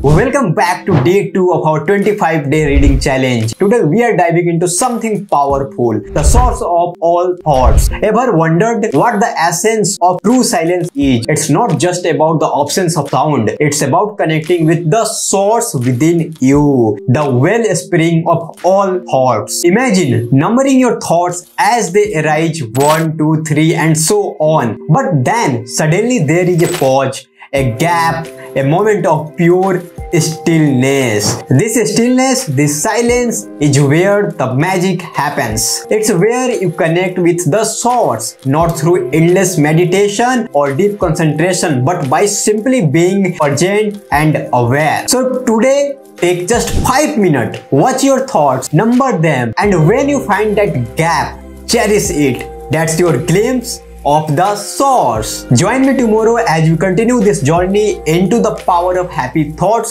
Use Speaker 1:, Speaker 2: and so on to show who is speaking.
Speaker 1: Welcome back to day 2 of our 25 day reading challenge. Today we are diving into something powerful, the source of all thoughts. Ever wondered what the essence of true silence is? It's not just about the absence of sound, it's about connecting with the source within you, the wellspring of all thoughts. Imagine numbering your thoughts as they arise 1, 2, 3 and so on. But then suddenly there is a pause a gap, a moment of pure stillness. This stillness, this silence is where the magic happens. It's where you connect with the source, not through endless meditation or deep concentration, but by simply being present and aware. So today, take just 5 minutes, watch your thoughts, number them, and when you find that gap, cherish it. That's your glimpse of the source. Join me tomorrow as we continue this journey into the power of happy thoughts